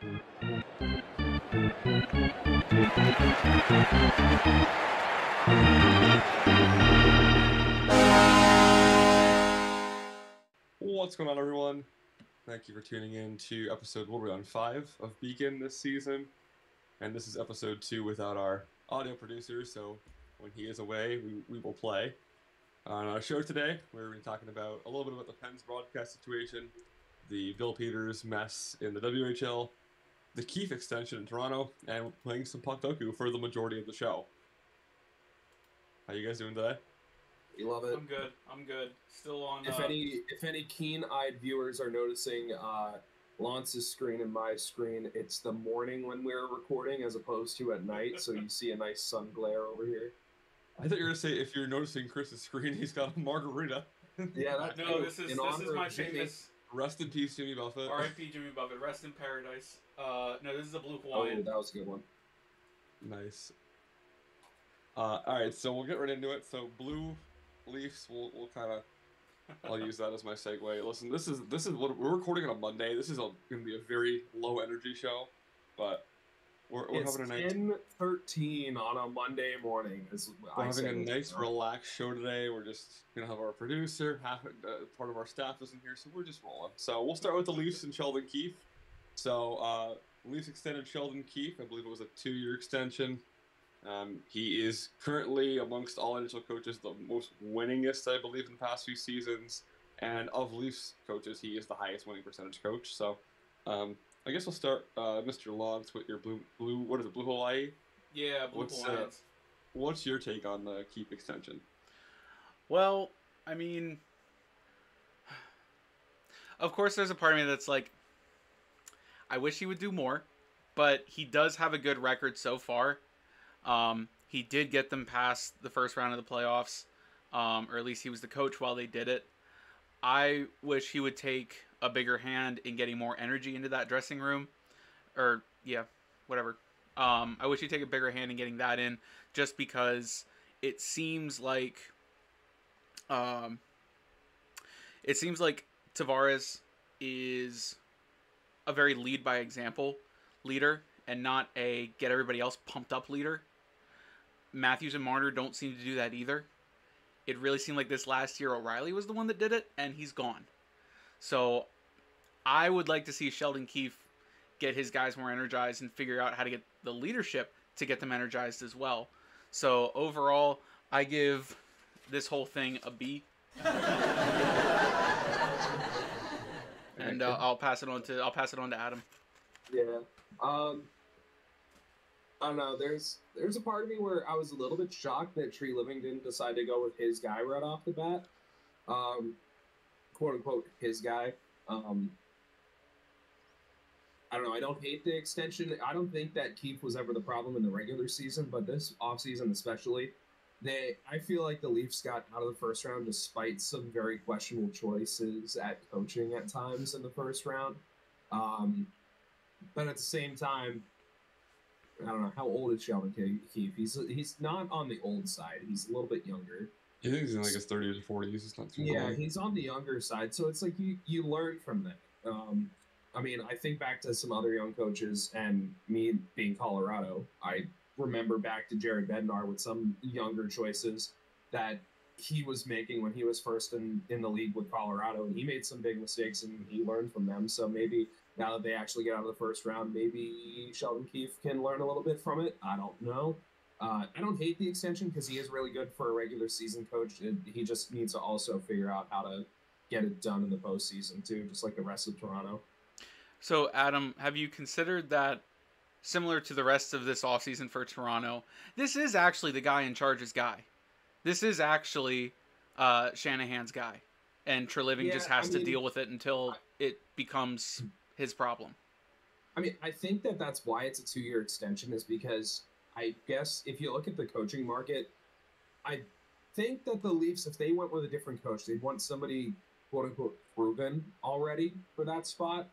What's going on, everyone? Thank you for tuning in to episode, what are we on, five of Beacon this season. And this is episode two without our audio producer, so when he is away, we, we will play. On our show today, we're going to be talking about a little bit about the Pens broadcast situation, the Bill Peters mess in the WHL, the Keefe extension in Toronto, and we're playing some Puck Doku for the majority of the show. How you guys doing today? We love it. I'm good. I'm good. Still on. If uh, any if any keen-eyed viewers are noticing uh, Lance's screen and my screen, it's the morning when we're recording as opposed to at night, so you see a nice sun glare over here. I thought you were going to say if you're noticing Chris's screen, he's got a margarita. Yeah, that No, this is in this honor is of my Jimmy. famous Rest in peace, Jimmy Buffett. R.I.P. Jimmy Buffett. Rest in paradise. Uh, no, this is a blue Oh, Hawaiian. that was a good one. Nice. Uh, all right, so we'll get right into it. So blue Leafs, we'll, we'll kind of. I'll use that as my segue. Listen, this is this is what we're recording on a Monday. This is going to be a very low energy show, but we're, we're it's having a nice 10:13 on a Monday morning. Is we're I having a nice relaxed show today. We're just gonna have our producer, half uh, part of our staff isn't here, so we're just rolling. So we'll start with the Leafs and Sheldon Keefe. So uh, Leafs extended Sheldon Keefe. I believe it was a two-year extension. Um, he is currently amongst all NHL coaches the most winningest, I believe, in the past few seasons. And of Leafs coaches, he is the highest winning percentage coach. So um, I guess we'll start, uh, Mr. Logs, with your blue, blue. What is it, Blue Hawaii? yeah, blue What's, uh, What's your take on the Keefe extension? Well, I mean, of course, there's a part of me that's like, I wish he would do more, but he does have a good record so far. Um, he did get them past the first round of the playoffs, um, or at least he was the coach while they did it. I wish he would take a bigger hand in getting more energy into that dressing room, or yeah, whatever. Um, I wish he'd take a bigger hand in getting that in, just because it seems like um, it seems like Tavares is a very lead by example leader and not a get everybody else pumped up leader. Matthews and Marner don't seem to do that either. It really seemed like this last year O'Reilly was the one that did it, and he's gone. So I would like to see Sheldon Keefe get his guys more energized and figure out how to get the leadership to get them energized as well. So overall, I give this whole thing a B. and uh, I'll pass it on to I'll pass it on to Adam. Yeah. Um. I don't know. There's there's a part of me where I was a little bit shocked that Treliving didn't decide to go with his guy right off the bat. Um, quote unquote his guy. Um. I don't know. I don't hate the extension. I don't think that Keefe was ever the problem in the regular season, but this offseason especially, they I feel like the Leafs got out of the first round despite some very questionable choices at coaching at times in the first round. Um, but at the same time, I don't know how old is Sheldon Keefe. He's he's not on the old side. He's a little bit younger. You think he's in like his 30s or 40s? It's not too Yeah, long. he's on the younger side. So it's like you you learn from that. Um, I mean, I think back to some other young coaches, and me being Colorado, I remember back to Jared Bednar with some younger choices that he was making when he was first in, in the league with Colorado, and he made some big mistakes and he learned from them. So maybe now that they actually get out of the first round, maybe Sheldon Keefe can learn a little bit from it. I don't know. Uh, I don't hate the extension because he is really good for a regular season coach. He just needs to also figure out how to get it done in the postseason too, just like the rest of Toronto. So Adam, have you considered that similar to the rest of this offseason for Toronto, this is actually the guy in charge's guy. This is actually uh, Shanahan's guy, and Treliving Yeah, just has I to mean, deal with it until it becomes his problem. I mean, I think that that's why it's a two-year extension is because I guess if you look at the coaching market, I think that the Leafs, if they went with a different coach, they'd want somebody quote unquote proven already for that spot,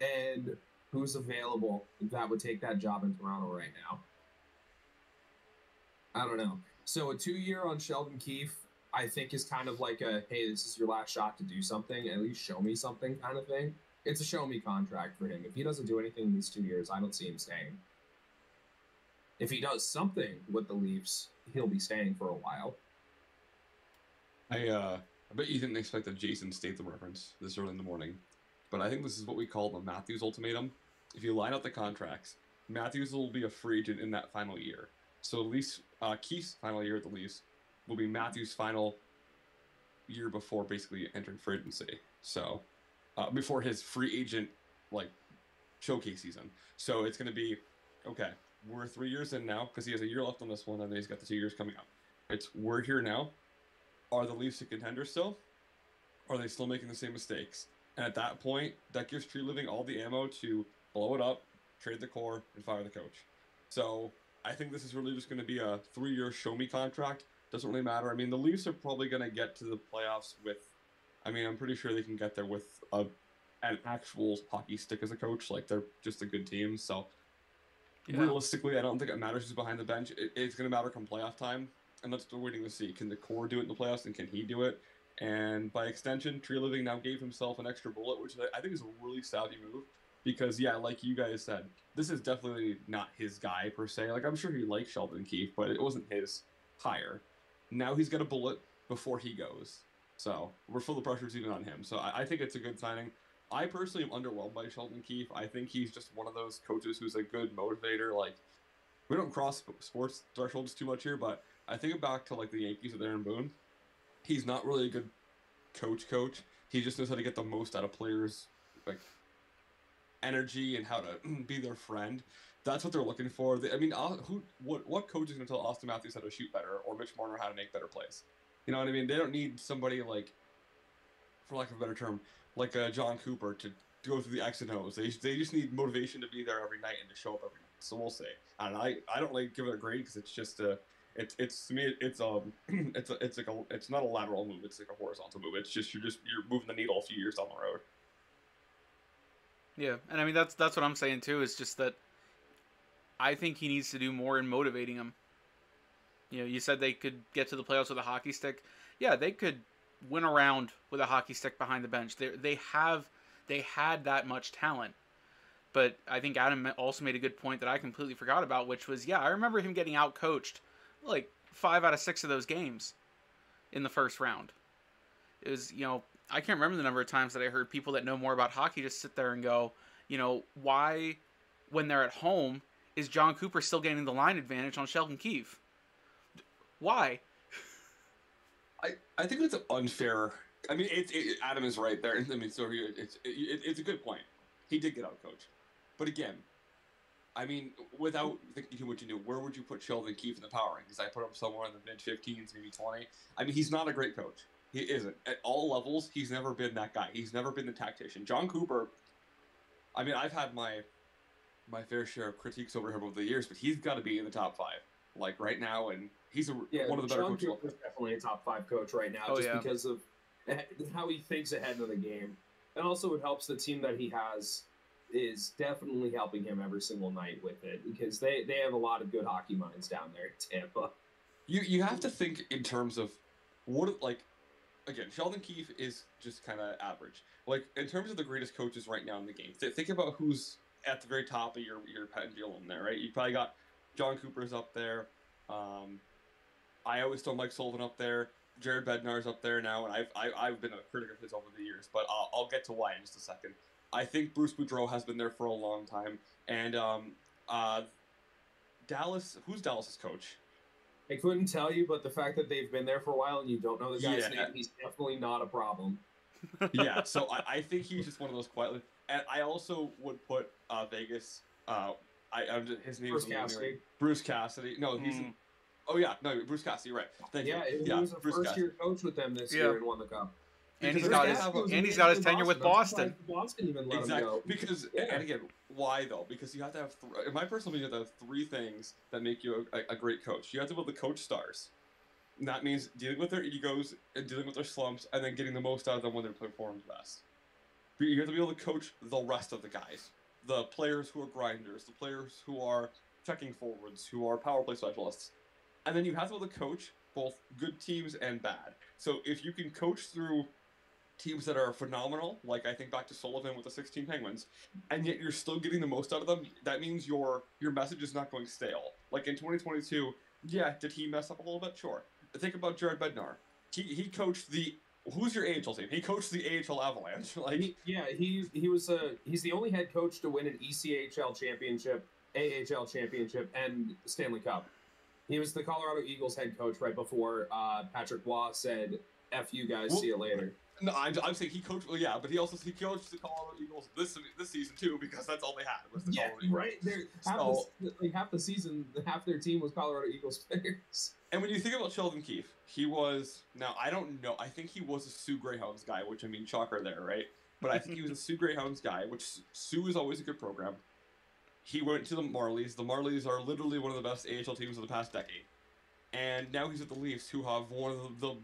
and who's available that would take that job in Toronto right now. I don't know. So a two-year on Sheldon Keefe, I think, is kind of like a hey, this is your last shot to do something. At least show me something kind of thing. it's a show me contract for him. If he doesn't do anything in these two years, I don't see him staying. If he does something with the Leafs, he'll be staying for a while. I uh, I bet you didn't expect a Jason Statham reference this early in the morning, but I think this is what we call the Matthews ultimatum. If you line up the contracts, Matthews will be a free agent in that final year. So at least uh, Keefe's final year at the Leafs will be Matthews' final year before basically entering free agency. So uh, before his free agent like showcase season. So it's going to be okay. We're three years in now because he has a year left on this one, and then he's got the two years coming up. It's we're here now. Are the Leafs a contender still? Are they still making the same mistakes? And at that point, that gives Treliving all the ammo to blow it up, trade the core, and fire the coach. So I think this is really just going to be a three-year show-me contract. Doesn't really matter. I mean, the Leafs are probably going to get to the playoffs with. I mean, I'm pretty sure they can get there with a an actual hockey stick as a coach. Like they're just a good team. So Yeah. realistically, I don't think it matters who's behind the bench. It, it's going to matter come playoff time, and that's what we're waiting to see. Can the core do it in the playoffs, and can he do it? And by extension, Treliving now gave himself an extra bullet, which I- think is a really savvy move. Because yeah, like you guys said, this is definitely not his guy per se. Like I'm sure he likes Sheldon Keefe, but it wasn't his hire. Now he's got a bullet before he goes. So we're full of pressure even on him. So I, I think it's a good signing. I personally am underwhelmed by Sheldon Keefe. I think he's just one of those coaches who's a good motivator. Like we don't cross sports thresholds too much here, but I think back to like the Yankees with Aaron Boone. He's not really a good coach. Coach. He just knows how to get the most out of players, like energy and how to be their friend. That's what they're looking for. They, I mean, who, what, what coach is going to tell Auston Matthews how to shoot better or Mitch Marner how to make better plays? You know what I mean? They don't need somebody like, for lack of a better term, like uh, Jon Cooper to go through the X and O's. They, they just need motivation to be there every night and to show up every night. So we'll say. And I, I don't like give it a grade because it's just a, it's it's to me it's um it's a, it's like a it's not a lateral move. It's like a horizontal move. It's just you're just you're moving the needle a few years down the road. Yeah, and I mean that's that's what I'm saying too. Is just that I think he needs to do more in motivating him. You know, you said they could get to the playoffs with a hockey stick. Yeah, they could win around with a hockey stick behind the bench. They they have they had that much talent. But I think Adam also made a good point that I completely forgot about, which was yeah, I remember him getting out coached like five out of six of those games in the first round. It was you know I can't remember the number of times that I heard people that know more about hockey just sit there and go, you know, why, when they're at home, is Jon Cooper still getting the line advantage on Sheldon Keefe? Why? I, I think it's unfair. I mean, it's it, Adam is right there. I mean, so he- it's it, it's a good point. He did get out coach, but again, I mean, without thinking too much into, where would you put Sheldon Keefe in the power rankings? I put him somewhere in the mid 15s, maybe 20. I mean, he's not a great coach. He isn't at all levels. He's never been that guy. He's never been the tactician. Jon Cooper. I mean, I've had my my fair share of critiques over him over the years, but he's got to be in the top five, like right now, and he's a, Yeah, one of the better Sean coaches. Cooper's definitely a top five coach right now, Oh, just yeah. because of how he thinks ahead of the game, and also it helps the team that he has is definitely helping him every single night with it because they they have a lot of good hockey minds down there in Tampa. You you have to think in terms of what like again Sheldon Keefe is just kind of average. Like in terms of the greatest coaches right now in the game, think about who's at the very top of your your pendulum there, right? You probably got Jon Cooper's up there. Um, I always throw Mike Sullivan up there. Jared Bednar's up there now, and I've I, I've been a critic of his over the years, but I'll, I'll get to why in just a second. I think Bruce Boudreau has been there for a long time, and um, uh, Dallas. Who's Dallas's coach? I couldn't tell you, but the fact that they've been there for a while and you don't know the guy's Yeah. name, he's definitely not a problem. yeah, so I, I think he's just one of those quietly. And I also would put uh, Vegas. Uh, I I'm just, his name Bruce is Bruce Cassidy. Bruce Cassidy. No, he's. Mm. Oh yeah, no, Bruce Cassidy. Right. Thank Yeah, you. he yeah, was a Bruce first Cassidy. year coach with them this Yeah. year and won the cup. And Because he's they got his and he's got his tenure with Boston. Boston even let him Exactly. go. Because Yeah. and again, why though? Because you have to have. Th- in my personal opinion, you have to have three things that make you a, a, a great coach. You have to be able to coach stars. And that means dealing with their egos and dealing with their slumps, and then getting the most out of them when they're performing best. But you have to be able to coach the rest of the guys, the players who are grinders, the players who are checking forwards, who are power play specialists, and then you have to be coach both good teams and bad. So if you can coach through teams that are phenomenal, like I think back to Sullivan with the 16 Penguins, and yet you're still getting the most out of them. That means your your message is not going stale. Like in 2022, yeah, did he mess up a little bit? Sure. Think about Jared Bednar. He he coached the who's your AHL team? He coached the AHL Avalanche. Like He, yeah, he he was a he's the only head coach to win an ECHL championship, AHL championship, and Stanley Cup. He was the Colorado Eagles head coach right before uh, Patrick Roy said, "F you guys, Well- see you later." no, I'm, I'm saying he coached. Well, yeah, but he also he coached the Colorado Eagles this this season too because that's all they had was the Yeah, Colorado Eagles. right. They're, half, So- the, like half the season, half their team was Colorado Eagles players. And when you think about Sheldon Keefe, he was now I don't know. I think he was a Soo Greyhounds guy, which I mean, shocker there, right? But I think he was a Soo Greyhounds guy, which Soo is always a good program. He went to the Marlies. The Marlies are literally one of the best AHL teams of the past decade, and now he's at the Leafs, who have one of the, the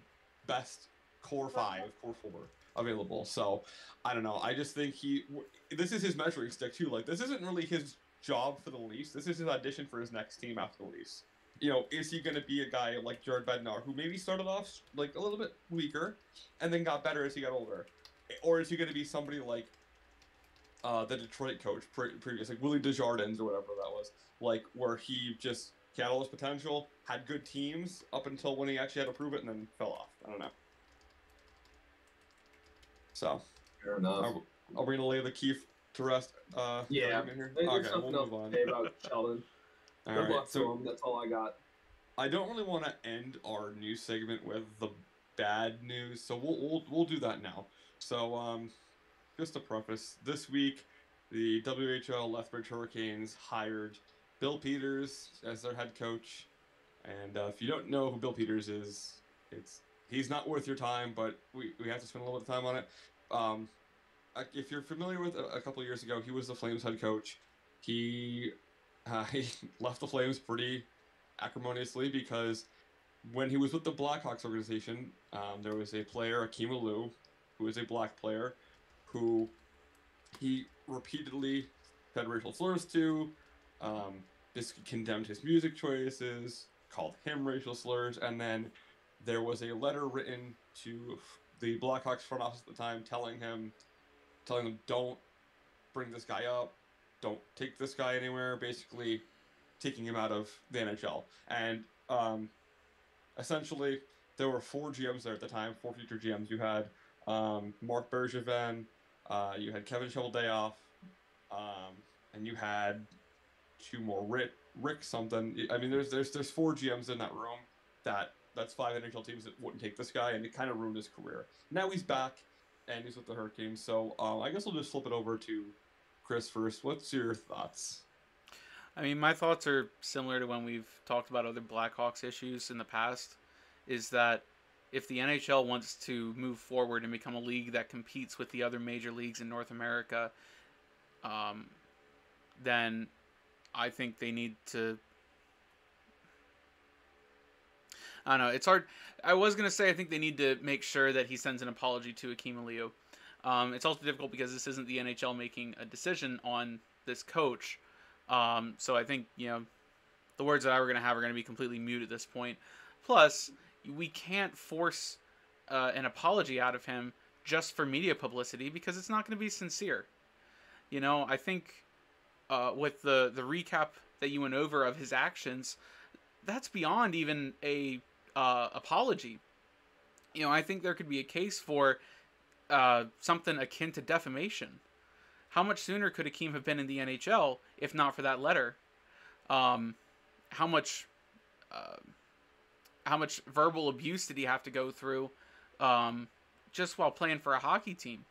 best core five, core four available. So I don't know. I just think he. This is his measuring stick too. Like this isn't really his job for the Leafs. This is his audition for his next team after the Leafs you know, is he going to be a guy like Jared Bednar, who maybe started off like a little bit weaker, and then got better as he got older, or is he going to be somebody like uh, the Detroit coach pre- previous, like Willie Desjardins or whatever that was, like where he just he had all his potential, had good teams up until when he actually had to prove it, and then fell off. I don't know. So, Fair enough. are, are we going to lay the Keefe to rest? Uh, Yeah. There's Okay, something we'll else move to on. say about Sheldon. All Good right, luck so- to him. That's all I got. I don't really want to end our news segment with the bad news, so we'll we'll, we'll do that now. So, um, just to preface, this week the WHL Lethbridge Hurricanes hired Bill Peters as their head coach, and uh, if you don't know who Bill Peters is, it's he's not worth your time, but we, we have to spend a little bit of time on it. Um, uh, if you're familiar with a, a couple years ago, he was the Flames head coach. He uh, he left the Flames pretty acrimoniously because when he was with the Blackhawks organization, um, there was a player, Akim Aliu, who was a black player, who he repeatedly said racial slurs to, um, condemned his music choices, called him racial slurs, and then there was a letter written to the Blackhawks front office at the time telling him, telling them, don't bring this guy up, don't take this guy anywhere, basically taking him out of the NHL. And um, essentially, there were four GMs there at the time, four future GMs. You had um, Marc Bergevin, uh, you had Kevin Cheveldayoff, um, and you had two more Rick Rick something. I mean, there's there's there's four GMs in that room. That that's five NHL teams that wouldn't take this guy, and it kind of ruined his career. Now he's back, and he's with the Hurricanes. So um, I guess we'll just flip it over to Chris first. What's your thoughts? I mean, my thoughts are similar to when we've talked about other Blackhawks issues in the past. Is that if the NHL wants to move forward and become a league that competes with the other major leagues in North America, um, then I think they need to. I don't know. It's hard. I was gonna say I think they need to make sure that he sends an apology to Akim Aliu. Um, it's also difficult because this isn't the NHL making a decision on this coach. Um, so I think you know the words that I were going to have are going to be completely mute at this point. Plus, we can't force uh, an apology out of him just for media publicity because it's not going to be sincere. You know, I think uh, with the the recap that you went over of his actions, that's beyond even a uh, apology. You know, I think there could be a case for uh, something akin to defamation. How much sooner could Akim have been in the NHL if not for that letter? Um, how much, uh, how much verbal abuse did he have to go through, um, just while playing for a hockey team?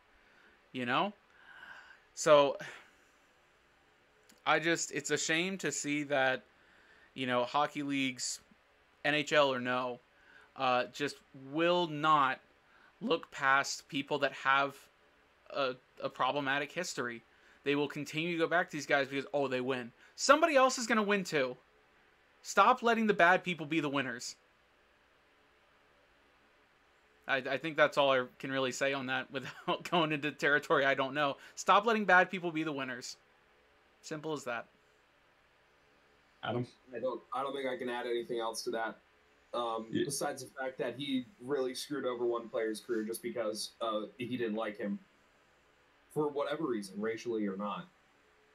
You know, so I just it's a shame to see that, you know, hockey leagues, NHL or no, uh, just will not look past people that have a, a problematic history. They will continue to go back to these guys because oh they win. Somebody else is gonna win too. Stop letting the bad people be the winners. I, I think that's all I can really say on that without going into territory I don't know. Stop letting bad people be the winners. Simple as that. Adam. I don't. I don't think I can add anything else to that. Um, Yeah. Besides the fact that he really screwed over one player's career just because uh, he didn't like him for whatever reason, racially or not.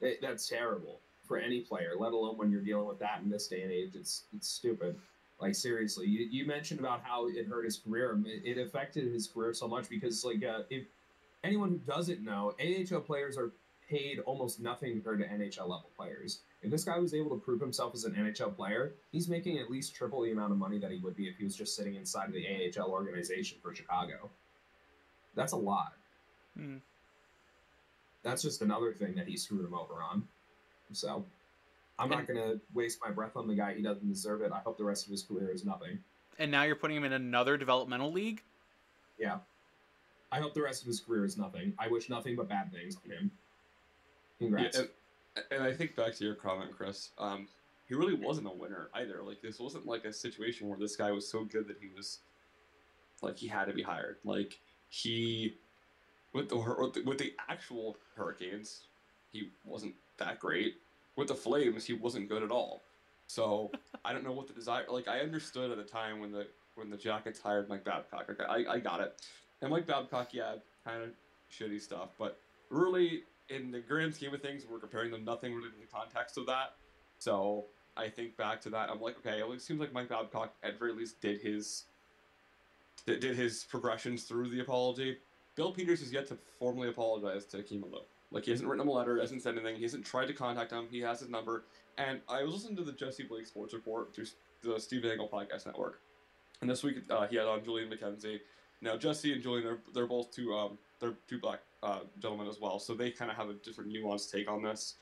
It, that's terrible for any player, let alone when you're dealing with that in this day and age. It's it's stupid. Like seriously, you, you mentioned about how it hurt his career. It, it affected his career so much because like uh, if anyone who doesn't know, AHL players are paid almost nothing compared to NHL level players. If this guy was able to prove himself as an NHL player, he's making at least triple the amount of money that he would be if he was just sitting inside of the AHL organization for Chicago. That's a lot. Hmm. That's just another thing that he screwed him over on. So I'm not going to waste my breath on the guy. He doesn't deserve it. I hope the rest of his career is nothing. And now you're putting him in another developmental league. Yeah. I hope the rest of his career is nothing. I wish nothing but bad things on him. Congrats. Yeah, and, I think back to your comment, Chris. Um, he really wasn't a winner either. Like this wasn't like a situation where this guy was so good that he was like he had to be hired. Like he with the with the, actual Hurricanes, he wasn't that great. With the Flames, he wasn't good at all. So I don't know what the desire. Like I understood at the time when the when the Jackets hired Mike Babcock. Like, I I got it. And Mike Babcock, yeah, kind of shitty stuff, but really in the grand scheme of things, we're comparing them nothing really in the context of that. So I think back to that, I'm like, okay, it seems like Mike Babcock at very least did his did his progressions through the apology. Bill Peters has yet to formally apologize to Akim Aliu. Like he hasn't written him a letter, hasn't said anything. He hasn't tried to contact him. He has his number. And I was listening to the Jesse Blake Sports Report through the Steve Dangle Podcast Network, and this week uh, he had on Julian McKenzie. Now Jesse and Julian are they're both two um they're two black uh, gentlemen as well, so they kind of have a different nuanced take on this.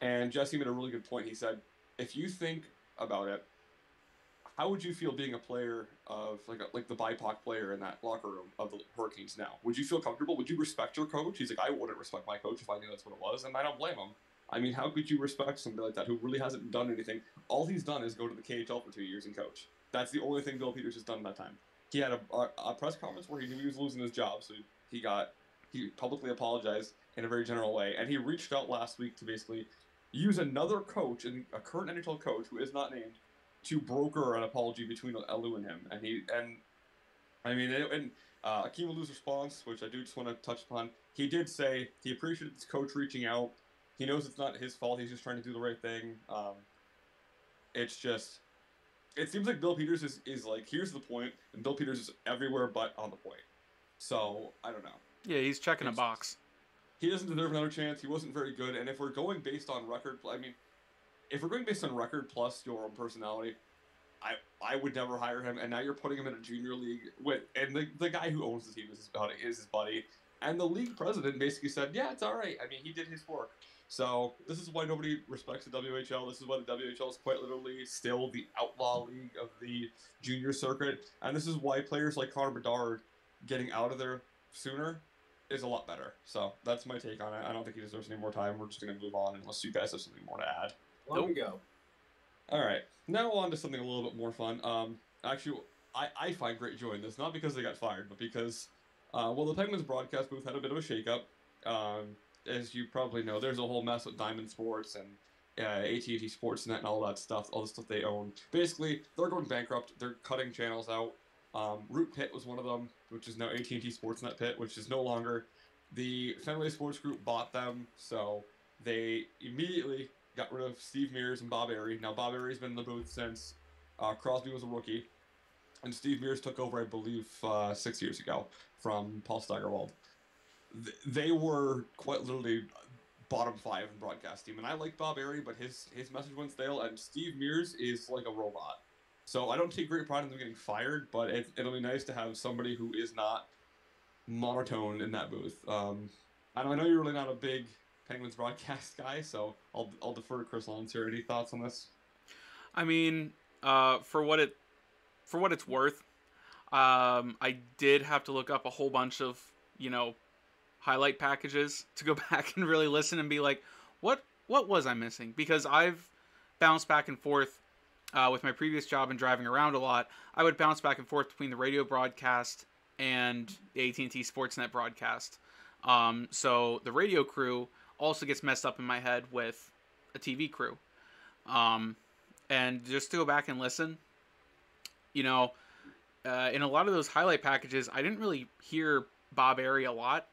And Jesse made a really good point. He said, if you think about it, how would you feel being a player of like a, like the BIPOC player in that locker room of the Hurricanes now? Would you feel comfortable? Would you respect your coach? He's like, I wouldn't respect my coach if I knew that's what it was, and I don't blame him. I mean, how could you respect somebody like that who really hasn't done anything? All he's done is go to the KHL for two years and coach. That's the only thing Bill Peters has done that time. He had a, a, a press conference where he knew he was losing his job, so he got he publicly apologized in a very general way, and he reached out last week to basically use another coach and a current NHL coach who is not named to broker an apology between Aliu and him. And he and I mean, and uh, Akim Aliu's response, which I do just want to touch upon, he did say he appreciated his coach reaching out. He knows it's not his fault. He's just trying to do the right thing. Um, it's just, it seems like Bill Peters is, is like, here's the point, and Bill Peters is everywhere but on the point. So I don't know. Yeah, he's checking a box. He doesn't deserve another chance. He wasn't very good. And if we're going based on record, I mean, if we're going based on record plus your own personality, I I would never hire him. And now you're putting him in a junior league with, and the, the guy who owns the team is his buddy. Is his buddy. And the league president basically said, yeah, it's all right. I mean, he did his work. So this is why nobody respects the WHL. This is why the WHL is quite literally still the outlaw league of the junior circuit. And this is why players like Connor Bedard getting out of there sooner is a lot better. So that's my take on it. I don't think he deserves any more time. We're just going to move on unless you guys have something more to add. Let me go. All right. Now on to something a little bit more fun. Um, actually, I, I find great joy in this, not because they got fired, but because, uh, well, the Penguins broadcast booth had a bit of a shakeup. Um, as you probably know, there's a whole mess with Diamond Sports and uh, AT&T Sportsnet and all that stuff, all the stuff they own. Basically, they're going bankrupt. They're cutting channels out. Um, Root Pit was one of them, which is now AT&T Sportsnet Pit, which is no longer. The Fenway Sports Group bought them, so they immediately got rid of Steve Mears and Bob Errey. Now Bob Errey's been in the booth since uh, Crosby was a rookie, and Steve Mears took over, I believe, uh, six years ago from Paul Steigerwald. Th- they were quite literally bottom five in broadcast team, and I like Bob Errey, but his his message went stale, and Steve Mears is like a robot. So I don't take great pride in them getting fired, but it, it'll be nice to have somebody who is not monotone in that booth. Um, I know I know you're really not a big Penguins broadcast guy, so I'll I'll defer to Chris Lawrence here. Any thoughts on this? I mean, uh, for what it for what it's worth, um, I did have to look up a whole bunch of you know highlight packages to go back and really listen and be like, what what was I missing? Because I've bounced back and forth uh, with my previous job and driving around a lot. I would bounce back and forth between the radio broadcast and the AT&T Sportsnet broadcast. Um, so the radio crew also gets messed up in my head with a TV crew. Um, and just to go back and listen, you know, uh, in a lot of those highlight packages, I didn't really hear Bob Errey a lot.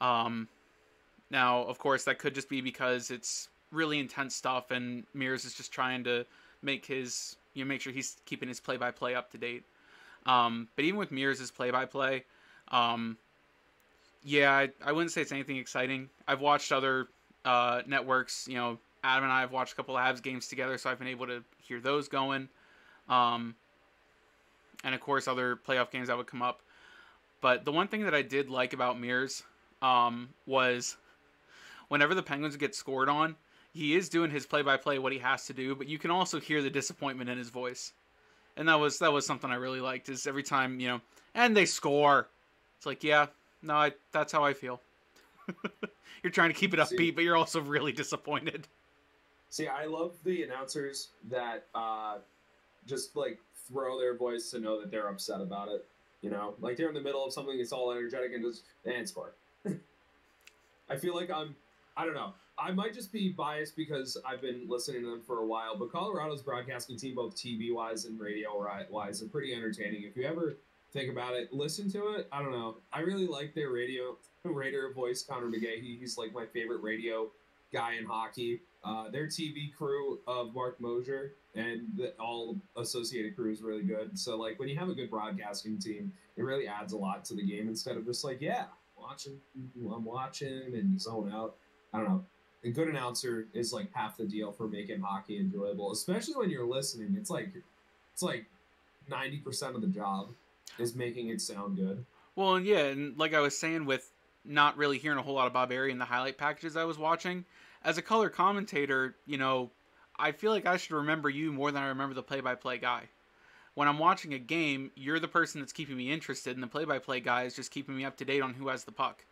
Um, now, of course, that could just be because it's really intense stuff, and Mears is just trying to make his you know, make sure he's keeping his play by play up to date. Um, but even with Mears' play by play, yeah, I, I wouldn't say it's anything exciting. I've watched other uh, networks, you know, Adam and I have watched a couple of Avs games together, so I've been able to hear those going. Um, and of course, other playoff games that would come up. But the one thing that I did like about Mears um, was whenever the Penguins get scored on, he is doing his play-by-play what he has to do, but you can also hear the disappointment in his voice, and that was that was something I really liked. Is every time you know, and they score, it's like yeah, no, I, that's how I feel. you're trying to keep it upbeat, See, but you're also really disappointed. See, I love the announcers that uh, just like throw their voice to know that they're upset about it. You know, like they're in the middle of something, it's all energetic and just and score. I feel like I'm, I don't know. I might just be biased because I've been listening to them for a while, but Colorado's broadcasting team, both TV wise and radio wise, are pretty entertaining. If you ever think about it, listen to it. I don't know. I really like their radio radio voice, Conor McGahey. He's like my favorite radio guy in hockey. Uh, their TV crew of Marc Moser and the, all associated crew is really good. So like when you have a good broadcasting team, it really adds a lot to the game instead of just like yeah, watching, I'm watching and zone out. I don't know. A good announcer is like half the deal for making hockey enjoyable, especially when you're listening. It's like it's like ninety percent of the job is making it sound good. Well, and yeah, and like I was saying, with not really hearing a whole lot of Bob Errey in the highlight packages I was watching, as a color commentator, you know, I feel like I should remember you more than I remember the play-by-play guy. When I'm watching a game, you're the person that's keeping me interested, and the play-by-play guy is just keeping me up to date on who has the puck.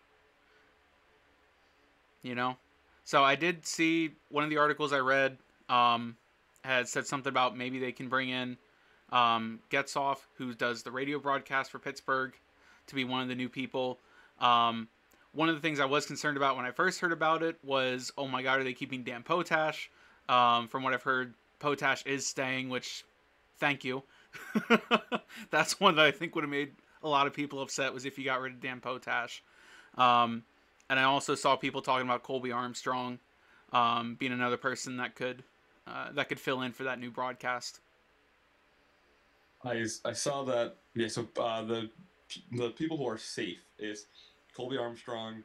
You know, so I did see one of the articles I read um, had said something about maybe they can bring in um, Getzoff, who does the radio broadcast for Pittsburgh, to be one of the new people. Um, one of the things I was concerned about when I first heard about it was, oh my God, are they keeping Dan Potash? Um, from what I've heard, Potash is staying, which, thank you. That's one that I think would have made a lot of people upset was if you got rid of Dan Potash. Um, and I also saw people talking about Colby Armstrong um, being another person that could uh, that could fill in for that new broadcast. I, I saw that. Yeah, so uh, the the people who are safe is Colby Armstrong,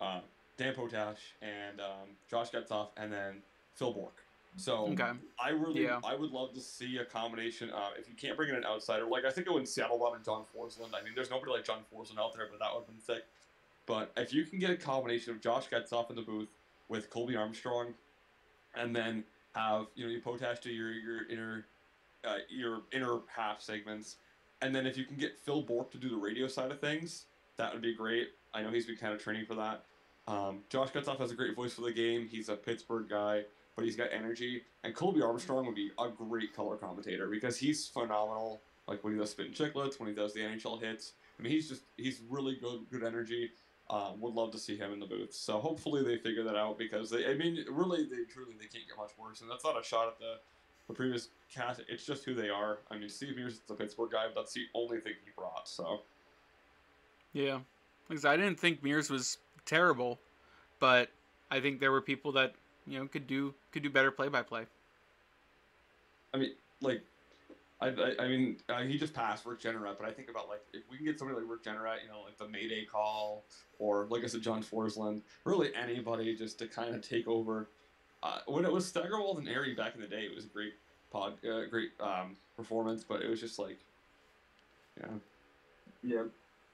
uh, Dan Potash, and um, Josh Getzoff, and then Phil Bork. So okay. I really, yeah. I would love to see a combination. Uh, if you can't bring in an outsider, like I think it would Seattle Bob and John Forslund. I mean, there's nobody like John Forslund out there, but that would have been sick. But if you can get a combination of Josh Getzoff in the booth with Colby Armstrong, and then have you know you Potash to your your inner uh, your inner half segments, and then if you can get Phil Bork to do the radio side of things, that would be great. I know he's been kind of training for that. Um, Josh Getzoff has a great voice for the game. He's a Pittsburgh guy, but he's got energy. And Colby Armstrong would be a great color commentator because he's phenomenal. Like when he does spin chicklets, when he does the NHL hits. I mean, he's just he's really good, good energy. Um, would love to see him in the booth. So hopefully they figure that out because they, I mean, really, they truly they can't get much worse. And that's not a shot at the the previous cast. It's just who they are. I mean, Steve Mears is a Pittsburgh guy, but that's the only thing he brought. So, yeah, because I didn't think Mears was terrible, but I think there were people that you know could do could do better play by play. I mean, like, I, I, I mean, uh, he just passed Rick Jeanneret, but I think about like if we can get somebody like Rick Jeanneret, you know, like the Mayday call, or like I said, John Forslund, really anybody just to kind of take over uh, when it was Steigerwald and Errey back in the day, it was a great pod, uh, great um, performance, but it was just like, yeah. Yeah.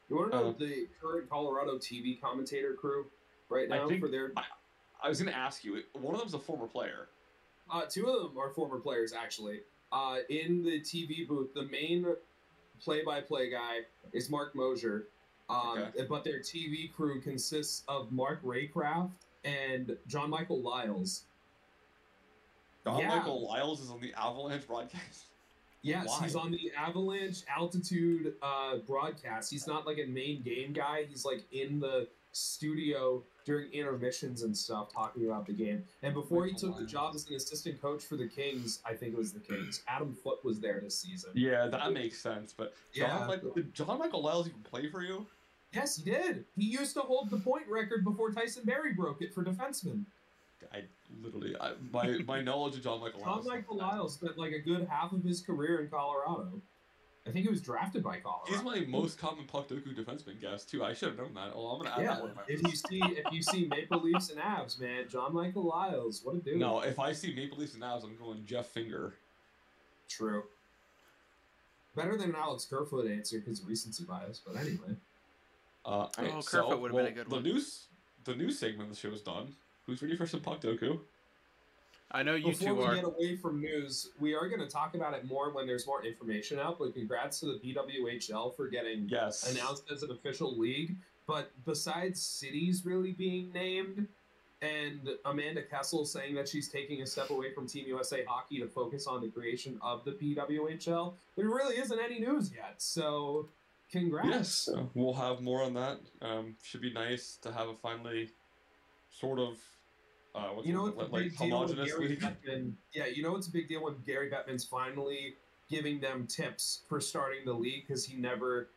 You want to know uh, the current Colorado TV commentator crew right now think, for their? I, I was going to ask you. One of them's a former player. Uh, two of them are former players, actually. Uh, in the TV booth, the main play-by-play guy is Marc Moser, um, okay. but their TV crew consists of Mark Rycroft and John Michael Liles. John yeah. Michael Liles is on the Avalanche broadcast. Yes, Why? he's on the Avalanche altitude uh, broadcast. He's not like a main game guy. He's like in the studio during intermissions and stuff talking about the game. And before he took the job as an assistant coach for the Kings, I think it was the Kings. Adam Foote was there this season. Yeah, that makes sense. But John, Yeah. Michael, did John Michael Liles even play for you? Yes, he did. He used to hold the point record before Tyson Barrie broke it for defensemen. I literally, I, my my knowledge of John Michael John Liles. Michael Liles spent like a good half of his career in Colorado. I think he was drafted by Colorado. He's my most common Puck Doku defenseman guess too. I should have known that. Well, I'm gonna add yeah. that one. to If you see if you see Maple Leafs and Avs, man, John Michael Liles, what a dude. No, if I see Maple Leafs and Avs, I'm going Jeff Finger. True. Better than an Alex Kerfoot answer because of recency bias, but anyway. Uh, all right, Oh, so, Kerfoot would've been a well, good the one. news, the news segment of the show is done. Who's ready for some Puck Doku? I know you Before two we get away from news, we are going to talk about it more when there's more information out. But congrats to the PWHL for getting Yes. announced as an official league. But besides cities really being named and Amanda Kessel saying that she's taking a step away from Team USA hockey to focus on the creation of the PWHL, there really isn't any news yet. So, congrats. Yes, so we'll have more on that. Um, should be nice to have a finally sort of uh, what's You know the what's word, a like big deal with homogenous league. Bettman? Yeah, you know what's a big deal when Gary Bettman's finally giving them tips for starting the league because he never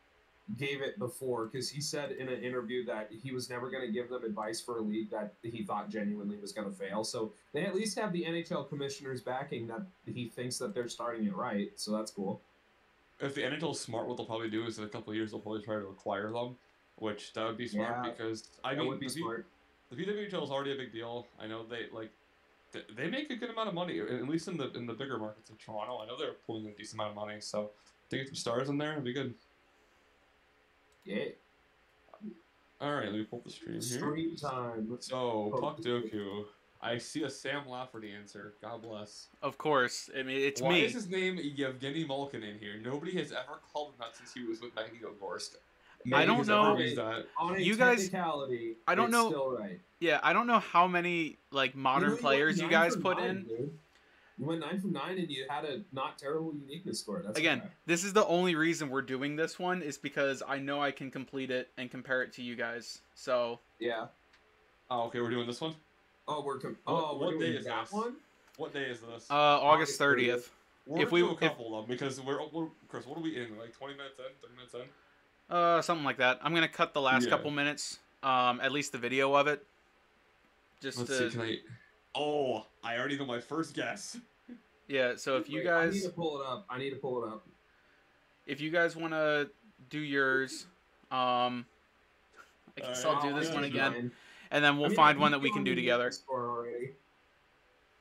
gave it before. Because he said in an interview that he was never going to give them advice for a league that he thought genuinely was going to fail. So they at least have the NHL commissioners backing that he thinks that they're starting it right. So that's cool. If the NHL's smart, what they'll probably do is in a couple of years they'll probably try to acquire them, which that would be smart Yeah, because I that mean would be smart. The PWHL is already a big deal. I know they like they make a good amount of money, at least in the in the bigger markets of Toronto. I know they're pulling a decent amount of money, so to get some stars in there, it'd be good. Yeah. All right, let me pull up the stream here. Stream time. So Oh, Puck Doku, I see a Sam Lafferty answer. God bless. Of course. I mean, it's me. Why me. is his name Yevgeny Malkin in here? Nobody has ever called him that since he was with Magnitogorsk. I don't know- that. You guys- I don't know- Still right. Yeah, I don't know how many like modern You know, players you guys put nine, in. dude. You went nine from nine, and you had a not terrible uniqueness score. That's Again, okay. this is the only reason we're doing this one is because I know I can complete it and compare it to you guys. So yeah. Oh, okay, we're doing this one. Oh, we're com- What- oh, we're what doing day is that this? one. What day is this? uh, August August thirtieth. if we- do a if- couple of them because we're, we're Chris. What are we in? Like twenty minutes in, thirty minutes in. Uh, something like that. I'm gonna cut the last Yeah. couple minutes. Um, at least the video of it. Just Let's to see. Can I? Oh, I already know my first guess. yeah. So if you Wait, I need to pull it up. I need to pull it up. if you guys want to do yours, um, I guess I'll Alright, do I'll this do one mine. again, and then we'll I mean, find one that we can do together. Score already.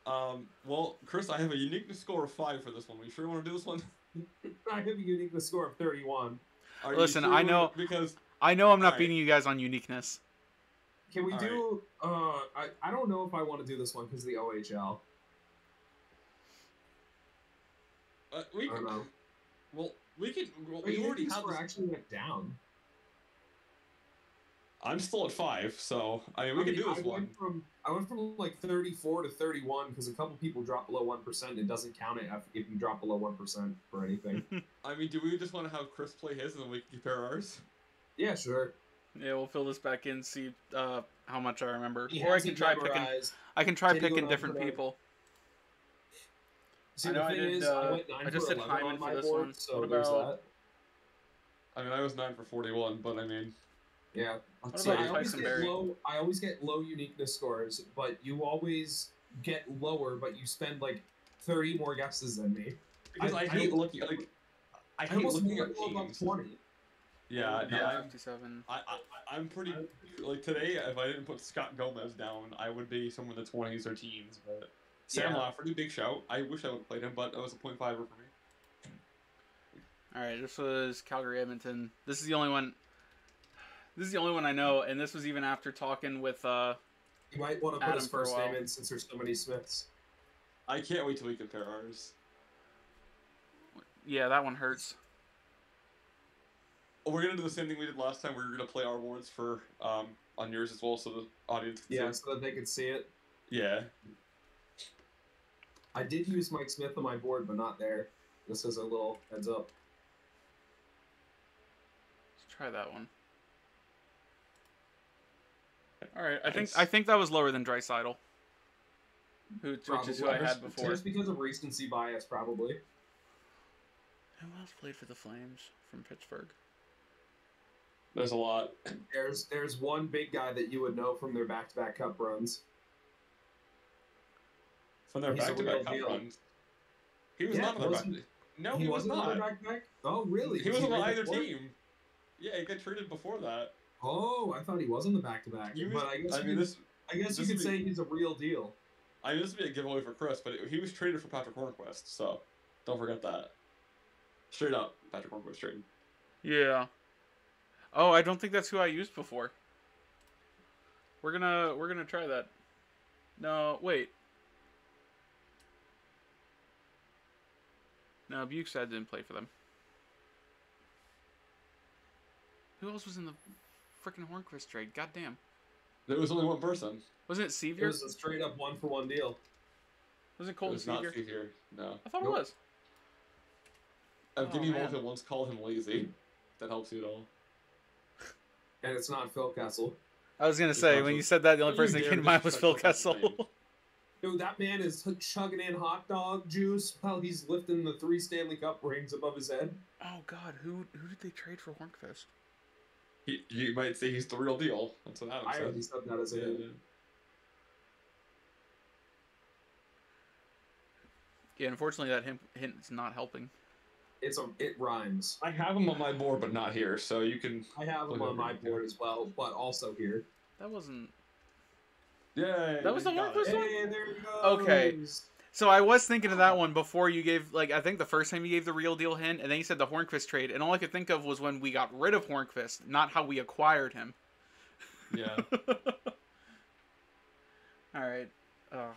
Um. Well, Chris, I have a uniqueness score of five for this one. Are you sure you want to do this one? I have a uniqueness score of thirty-one. Are Listen, I know- because I know I'm not Alright. beating you guys on uniqueness. Can we All do? Uh, I, I don't know if I want to do this one because the OHL. uh, we I can. don't know. Well, we can. Well, we already uniqueness have. score This. actually went down. I'm still at five, so I mean, we I can mean, do I this one. went from I went from like 34 to 31 because a couple people dropped below one percent. It doesn't count it if- if you drop below one percent for anything. I mean, do we just want to have Chris play his and then we can compare ours? yeah, sure. Yeah, we'll fill this back in, see uh, how much I remember, He or I can it try picking. I can try Did picking different people. See, I the know I did, is, uh, I I just did 11 Hyman on for my this board, one. so What there's about- that. I mean, I was nine for forty-one, but I mean, Yeah. Let's See, I always get Berry? low. I always get low uniqueness scores, but you always get lower, but you spend like 30 more guesses than me. because I, I- I hate don't- looking like I I hate almost looking went at above 20. Yeah, No, yeah. I'm, 57. I, I, I'm pretty like today. If I didn't put Scott Gomez down, I would be somewhere in the twenties or teens. But Sam Yeah. Lafferty, big shout. I wish I would have played him, but that was a point fiver for me. All right, this was Calgary Edmonton. This is the only one. This is the only one I know, and this was even after talking with. uh You might want to put Adam his for a first name while. in since there's so many Smiths. I can't wait till we compare ours. Yeah, that one hurts. Oh, we're gonna do the same thing we did last time. We were gonna play our awards for um on yours as well, so the audience can Yeah, see. so that they can see it. Yeah. I did use Mike Smith on my board, but not there. This is a little heads up. Let's try that one. All right, I think I think that was lower than Draisaitl, who which is who I had before. Just because of recency bias, probably. Who else played for the Flames from Pittsburgh? There's a lot. There's there's one big guy that you would know from their back-to-back cup runs. From their He's back to back cup deal. runs. He was Yeah, not on their back. wasn't- No, he, was wasn't on not. their back-to-back. Oh, really? He Was wasn't on either team. Yeah, he got traded before that. Oh, I thought he was on the back-to-back. But I guess I you mean, could- this. I guess you could would say he's a real deal. I mean, this would be a giveaway for Chris, but he was traded for Patrick Hornqvist, so don't forget that. Straight up, Patrick Hornqvist traded. Yeah. Oh, I don't think that's who I used before. We're gonna we're gonna try that. No, wait. No, Bukestad didn't play for them. Who else was in the freaking Hornqvist trade? God damn. There was only one person. Wasn't it Sceviour? It was a straight-up one-for-one deal. Was it It Colton was not Sceviour? No. I thought Nope. it was. Evgeny oh, man. Malkin once called him lazy. That helps you at all. And it's not Phil Kessel. I was gonna It's say when you said that, the only person that came to mind was Phil Kessel. someone's Dude, that man is chugging in hot dog juice while he's lifting the three Stanley Cup rings above his head. oh God, who who did they trade for Hornqvist? He, you might say he's the real deal. That's what Adam I said. already said that as a Yeah, hint. yeah. Yeah, unfortunately, that hint hint is not helping. It's a it rhymes. I have him on my board, but not here, so you can. I have him on my here. board as well, but also here. That wasn't. Yeah. That was the Hornqvist Hey, one? there you go. Okay. So I was thinking of that one before you gave like I think the first time you gave the real deal hint, and then you said the Hornqvist trade, and all I could think of was when we got rid of Hornqvist, not how we acquired him. Yeah. all right. Ugh.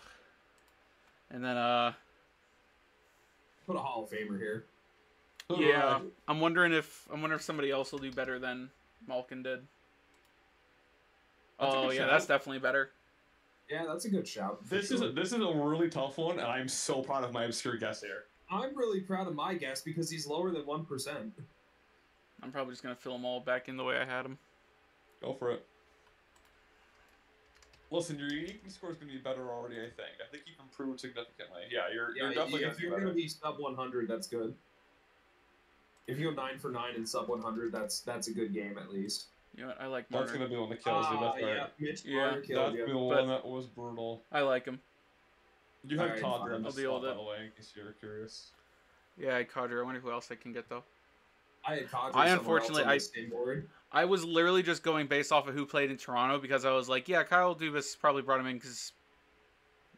And then uh Put a Hall of Famer here. yeah, I'm wondering if I'm wondering if somebody else will do better than Malkin did. That's oh yeah, shout. that's definitely better. Yeah, that's a good shout. for This is a, this is a really tough one, and I'm so proud of my obscure guess here. I'm really proud of my guess because he's lower than one percent. I'm probably just gonna fill them all back in the way I had them. Go for it. Listen, your uniqueness score is going to be better already. I think. I think you've improved significantly. Yeah, you're, Yeah, you're definitely going if to you're gonna be sub 100, that's good. If you go nine for nine and sub 100, that's that's a good game at least. You know what? I like That's going to be one that kills you. Ah, That's right. yeah, Mitch Yeah, That's the one But- that was brutal. I like him. You have Alright, Codger in the I'll deal slot, with by it. the way, in case you're curious. Yeah, I Kadri. I wonder who else I can get though. I had Kadri I unfortunately- else on I- the same board. I was literally just going based off of who played in Toronto because I was like, yeah, Kyle Dubas probably brought him in because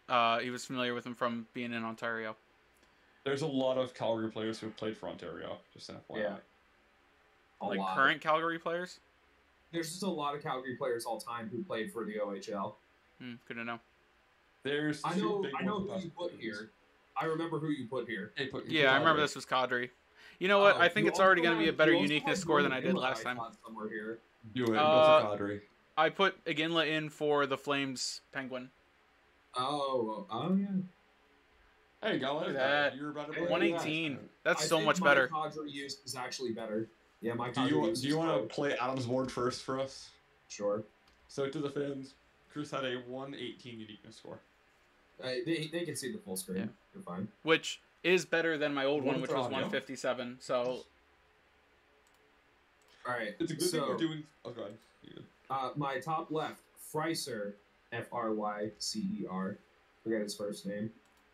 uh, he was familiar with him from being in Ontario. There's a lot of Calgary players who have played for Ontario. Just an FYI. Yeah. A like lot. current Calgary players. There's just a lot of Calgary players all time who played for the OHL. Hmm, good to know. There's I know I know who you put here. I remember who you put here. Hey, put, you Yeah, I remember this was Kadri. You know what? Oh, I think it's already going to be a better uniqueness score than I did last time. Somewhere here. Do it. Uh, Go for I put Iginla in for the Flames Penguin. Oh, oh yeah. Hey, you go. Look at That. that. You're about to Hey, play. 118. That's I so think much my better. Kadri use is actually better. Yeah, my Do you do you want to play Adam's board first for us? Sure. So to the fans, Chris had a 118 uniqueness score. Uh, they, they can see the full screen. Yeah. You're fine. Which is better than my old one, One which was audio. 157. So All right. It's a good so, thing we're doing. Oh god. You good. Uh, my top left, Frycer, F R Y C E R. Forget his first name.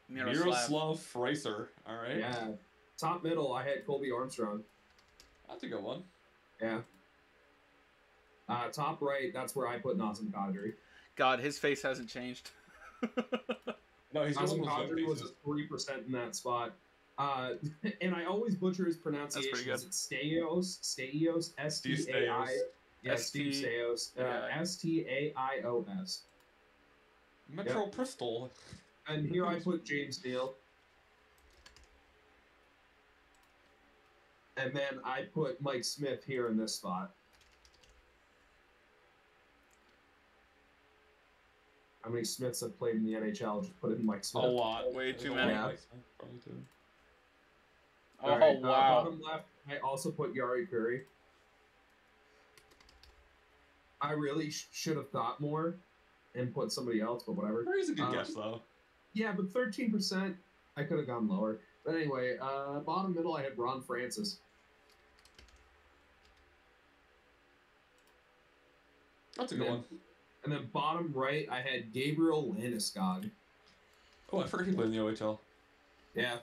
Miroslav. Miroslav Frycer. All right. Yeah. Top middle, I had Colby Armstrong. That's a good one. Yeah. Uh, top right, that's where I put Nazem Kadri. God, his face hasn't changed. No, he's got Nazem one of those Kadri was faces. three percent in that spot. Uh, and I always butcher his pronunciation. pretty good. Is it Staios? Staios? S T Steve Staios. Yeah, S T- Steve Staios. Uh. S T A I O S. Metro Bristol. And here I put James Neal. And then I put Mike Smith here in this spot. How many Smiths have played in the NHL? Just put it in Mike Smith. A lot. Way too many. lot of Smith, Probably too. Oh, uh, wow. bottom left, I also put Jari Kurri. I really sh- should have thought more and put somebody else, but whatever. He's a good Uh, guess though. Yeah, but thirteen percent, I could have gone lower. But anyway, uh, bottom middle, I had Ron Francis. That's a good yeah. one. And then bottom right, I had Gabriel Landeskog. Oh, I forgot he played in the OHL. Yeah.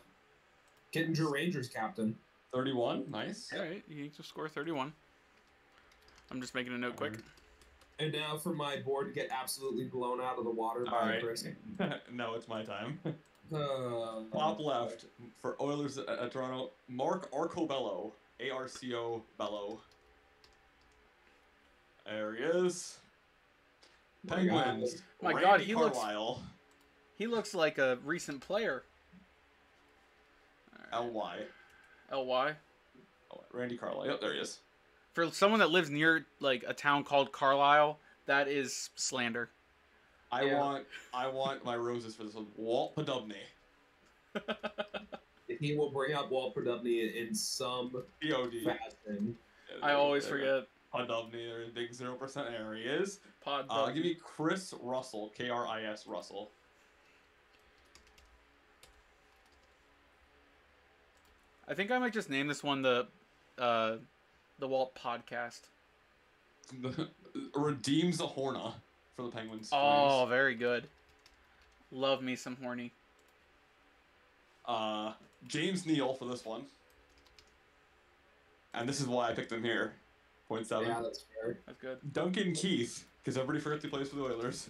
Kitchener Rangers captain. Thirty-one, nice. All right, you need to score 31. I'm just making a note quick. And now for my board to get absolutely blown out of the water All by right. Chris. no, it's my time. Uh, Top left for Oilers at, at Toronto, Mark Arcobello, A R C O Bello. There he is. My God. Penguins. My God, he looks- Carlyle, He looks like a recent player. L Y. L Y. Oh, Randy Carlyle. Yep, there he is. For someone that lives near like a town called Carlisle, that is slander. I Yeah. want I want my roses for this one. Walt Poddubny. he will bring up Walt Produbny in some P O D. fashion. I always forget. Poddubny, there's a big zero percent there he is. Pod. Uh, give me Kris Russell, K R I S Russell. I think I might just name this one the, uh, the Walt Podcast. Redeems the Horna for the Penguins. Oh, very good. Love me some horny. Uh, James Neal for this one. And this is why I picked him here. Point seven. Yeah, that's fair. That's good. Duncan Keith, because everybody forgets he plays for the Oilers.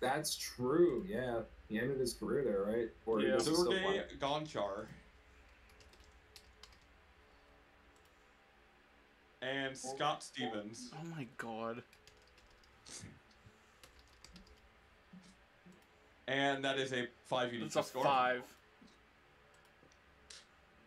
That's true. Yeah, he ended his career there, right? Or Yeah. does he still play? Sergei Gonchar. And Scott Stevens. Oh my god. And that is a five unit It's a score. five.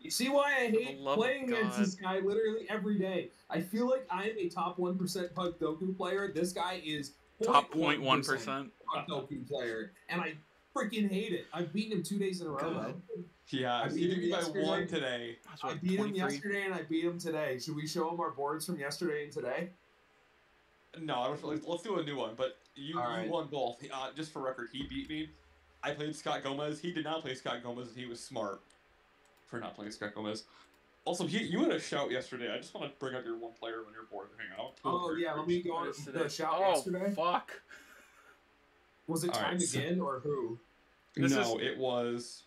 You see why I hate the love of playing against this guy literally every day. I feel like I am a top one percent Puckdoku player. This guy is Top 0.1% 0.1%. Puckdoku player, and I freaking hate it. I've beaten him two days in a row. God. though. He has. I He beat beat him by yesterday. one today. That's I what, beat him yesterday and I beat him today. Should we show him our boards from yesterday and today? No, I don't, let's, let's do a new one. But you, All you right. won both. Uh, just for record, he beat me. I played Scott Gomez. He did not play Scott Gomez, and he was smart for not playing Scott Gomez. Also, he, you had a shout yesterday. I just want to bring up your one player on your board and hang out. Oh yeah, let me go What on the shout oh, yesterday. fuck. Was it All right, time so- again or who? This no, it was.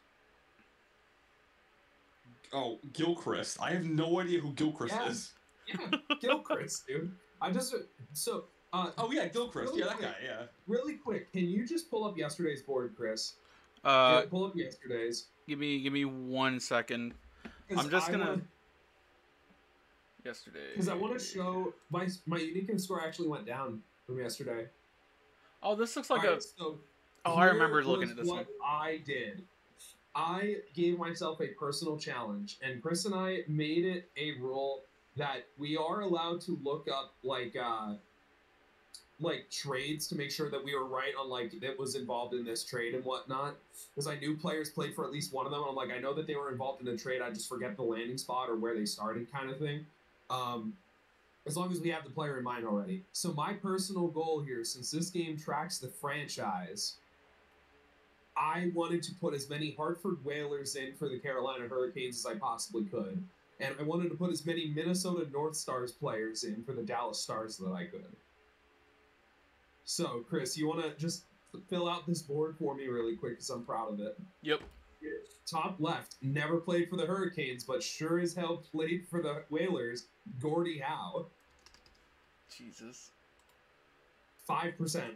Oh, Gilchrist. I have no idea who Gilchrist Yeah. is. Yeah, Gilchrist, dude. I just so uh Oh yeah, Gilchrist. Really Yeah, that quick. guy. Yeah. really quick. Can you just pull up yesterday's board, Chris? Uh, Yeah, pull up yesterday's. give me give me one second. 'Cause I'm just I gonna- wanna- Yesterday. Because I want to show my my unique score actually went down from yesterday. Oh, this looks like Alright, a. so Oh, I remember looking at this what one. I did. I gave myself a personal challenge, and Chris and I made it a rule that we are allowed to look up like uh like trades to make sure that we were right on like that was involved in this trade and whatnot. Because I knew players played for at least one of them. I'm like, I know that they were involved in a trade. I just forget the landing spot or where they started, kind of thing. Um, as long as we have the player in mind already. So my personal goal here, since this game tracks the franchise, I wanted to put as many Hartford Whalers in for the Carolina Hurricanes as I possibly could. And I wanted to put as many Minnesota North Stars players in for the Dallas Stars that I could. So, Chris, you want to just fill out this board for me really quick because I'm proud of it. Yep. Top left, never played for the Hurricanes, but sure as hell played for the Whalers, Gordie Howe. Jesus. five percent,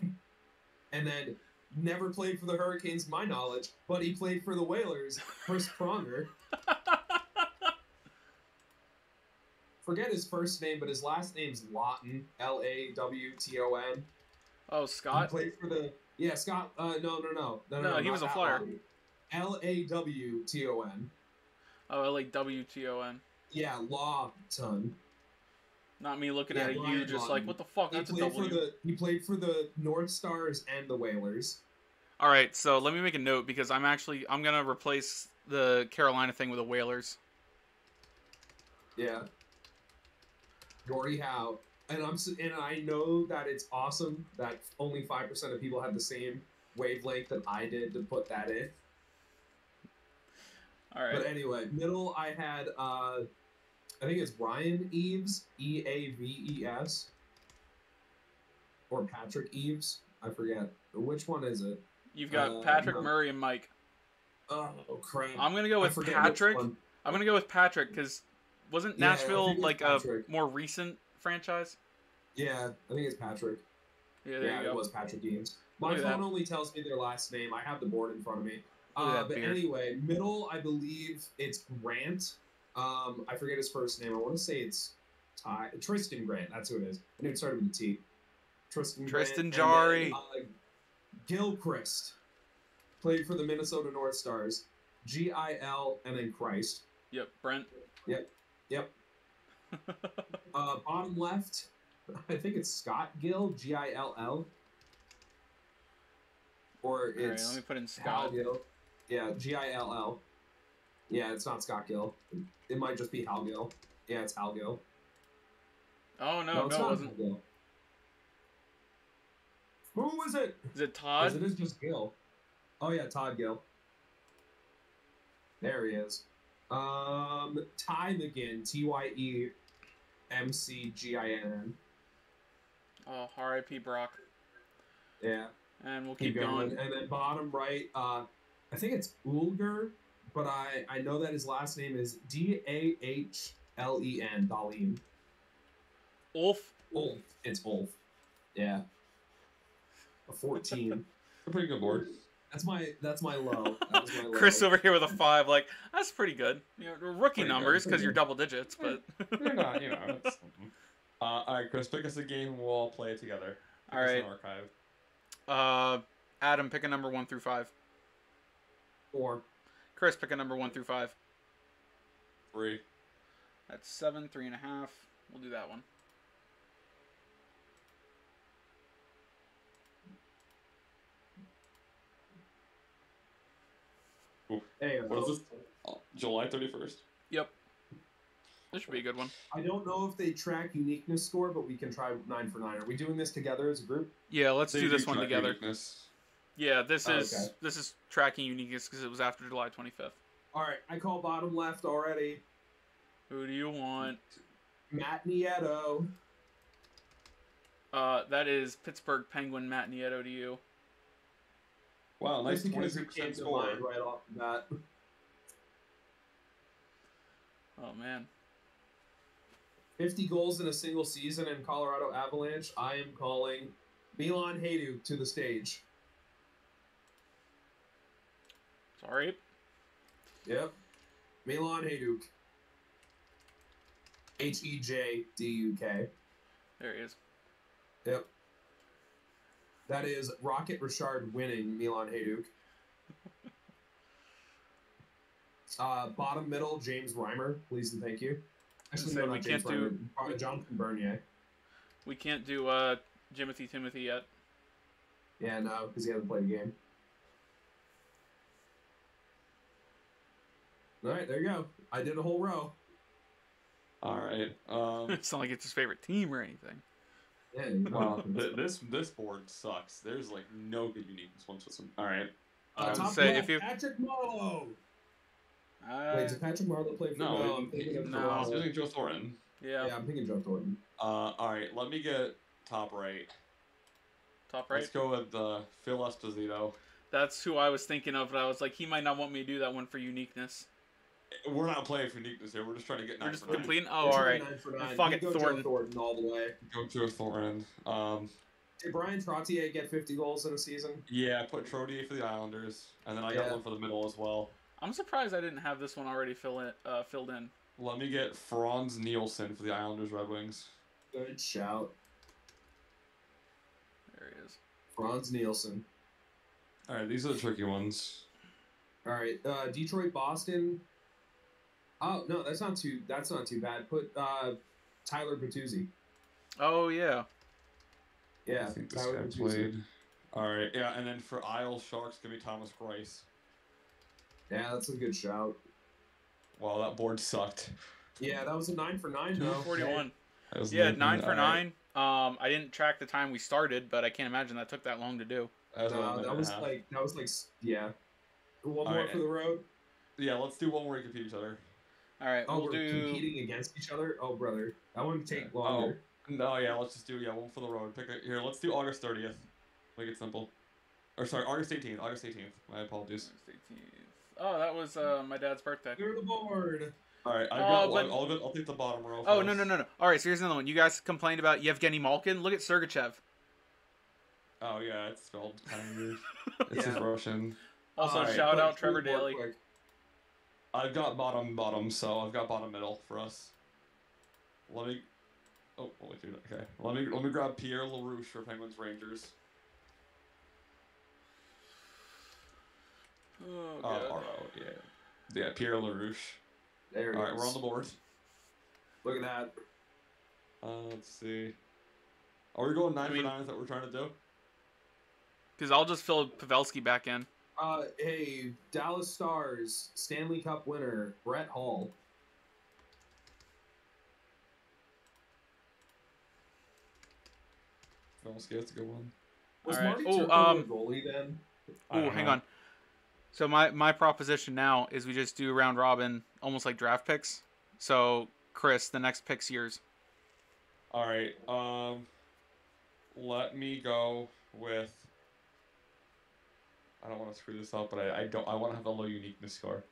and then never played for the Hurricanes, my knowledge, but he played for the Whalers. Chris Pronger, forget his first name, but his last name's Lawton, L A W T O N. Oh, He Scott. played for the yeah Scott. Uh, no, no, no, no, No, he was a Flyer. Lawton. L A W T O N. Oh, like W T O N. Yeah, Lawton. Not me looking Yeah, at a U, Brian just Lawton. like what the fuck? He That's a played for the he played for the North Stars and the Whalers. All right, so let me make a note because I'm actually I'm gonna replace the Carolina thing with the Whalers. Yeah. Gordie Howe. And I'm and I know that it's awesome that only five percent of people had the same wavelength that I did to put that in. All right. But anyway, middle I had uh I think it's Ryan Eaves, E A V E S. Or Patrick Eaves. I forget. Which one is it? You've got uh, Patrick no. Murray and Mike. Oh crap. I'm gonna go with Patrick. I'm gonna go with Patrick because wasn't Nashville it's like Patrick. a more recent franchise? Yeah, I think it's Patrick. Yeah, there yeah, you it go. was Patrick Deans. My phone that. only tells me their last name. I have the board in front of me. Uh, but beard. anyway, middle, I believe it's Grant. Um, I forget his first name. I want to say it's Ty Tristan Grant. That's who it is. I knew it started with a T. Tristan. Tristan Grant. Jari. Then, uh, Gilchrist played for the Minnesota North Stars. G I L and then Christ. Yep, Brent. Yep, yep. Uh, bottom left, I think it's Scott Gill. G I L L. Or All right, it's let me put in Scott. Gill. Yeah, G I L L. Yeah, it's not Scott Gill. It might just be Hal Gill. Yeah, it's Hal Gill. Oh no, no, it's it wasn't. Gill. Who was it? Is it Todd? It is just Gill. Oh yeah, Todd Gill. There he is. Um, Tye McGinn. T Y E M C G I N N. Oh, R.I.P. Brock. Yeah. And we'll keep, going. And then bottom right, uh, I think it's Ulger, but I, I know that his last name is D A H L E N, Dahlen. Ulf. Ulf. It's Ulf. Yeah. A 14. A pretty good board. That's my that's my low. That was my low. Chris over here with a five. Like that's pretty good. You know, rookie Pretty numbers because you're double digits, but You're not, you know. Uh, all right, Chris, pick us a game. We'll all play it together. Pick All an. Archive. uh, Adam pick a number one through five. Four. Chris pick a number one through five. Three. That's seven, three and a half. We'll do that one. Hey, What is this? Oh, July 31st. Yep. This should be a good one. I don't know if they track uniqueness score, but we can try nine for nine. Are we doing this together as a group? Yeah, let's They do this one together. uniqueness. Yeah, this Oh, is okay. this is tracking uniqueness because it was after July 25th. All right, I call bottom left already. Who do you want? Matt Nieto. Uh, that is Pittsburgh Penguin Matt Nieto to you. Wow, nice Just because 23% score. right off the bat. Oh man. 50 goals in a single season in Colorado Avalanche. I am calling Milan Hejduk to the stage. Sorry. Yep. Milan Hejduk. H E J D U K. There he is. Yep. That is Rocket Richard winning Milan Hejduk. Uh, bottom middle, James Reimer, please and thank you. Actually, Say no, we not James can't do- Reimer. Uh, Jonathan Bernier. We can't do uh Jimothy Timothy yet. Yeah, no, because he hasn't played a game. All right, there you go. I did a whole row. All right. Um, it's not like it's his favorite team or anything. Yeah, you know. this this board sucks. There's like no good uniqueness ones with some. All right. Uh, would top say left, if you- Patrick Marlowe. Uh, Wait, did Patrick Marlowe play for? No, no, it- I'm thinking of no. I was Toronto. using Joe Thornton. yeah, Yeah, I'm thinking Joe Thornton. Uh, all right. Let me get top right. top right. Let's go with uh, Phil Esposito. That's who I was thinking of, but I was like, he might not want me to do that one for uniqueness. We're not playing for uniqueness here. We're just trying to get We're nine just for nine. completing. Oh, Let's all nine for nine. Fuck it, go Thornton. Joe Thornton all the way. Go to a Thornton. Um, Did Bryan Trottier get 50 goals in a season? yeah, I put Trottier for the Islanders, and then I got one for the middle as well. I'm surprised I didn't have this one already fill in, uh, filled in. Let me get Frans Nielsen for the Islanders Red Wings. Good shout. There he is. Frans Nielsen. All right, these are the tricky ones. All right, uh, Detroit, Boston. Oh no, that's not too. That's not too bad. Put uh, Tyler Bertuzzi. Oh yeah. Yeah, I think this Tyler guy Bertuzzi. played. All right, yeah, and then for Isles Sharks, give be Thomas Greiss. Yeah, that's a good shout. Wow, that board sucked. Yeah, that was a nine for nine though. 241. Yeah, nothing. nine for All right. nine. Um, I didn't track the time we started, but I can't imagine that took that long to do. That was, Uh, about that was like that was like yeah. One All more right. for the road. Yeah, let's do one where we compete each other. All right, Oh, we'll we're do. competing against each other. Oh, brother, that one would take Yeah. longer. No, yeah, let's just do yeah one for the road. Pick a, here. Let's do August thirtieth. Make it simple. Or sorry, August eighteenth. August eighteenth. My apologies. Eighteenth. Oh, that was uh, my dad's birthday. Clear the board. All right, I Oh, got but- one. I'll, go, I'll take the bottom row. Oh first. no no no no! All right, so here's another one. You guys complained about Yevgeny Malkin. Look at Sergachev. Oh yeah, it's spelled kind of weird. It's Yeah. just Russian. Also, All right, shout out Trevor clear Daley. quick. I've got bottom bottom, so I've got bottom middle for us. Let me. Oh, oh wait, dude. Okay, let me let me grab Pierre Larouche for Penguins Rangers. Oh, Uh, RO, yeah, yeah, Pierre Larouche. There it All right, we're on the board. Look at that. Uh, let's see. Are we going nine I mean- for nine? Is that what we're trying to do? Because I'll just fill Pavelski back in. Uh, hey, Dallas Stars Stanley Cup winner Brett Hull. Velski, that's a good one. Was All right. Marty Oh, Turco um, the goalie then? Oh, hang know. on. So my my proposition now is we just do round robin, almost like draft picks. So Chris, the next pick's yours. All right. Um, let me go with. I don't want to screw this up, but I, I don't. I want to have a low uniqueness score.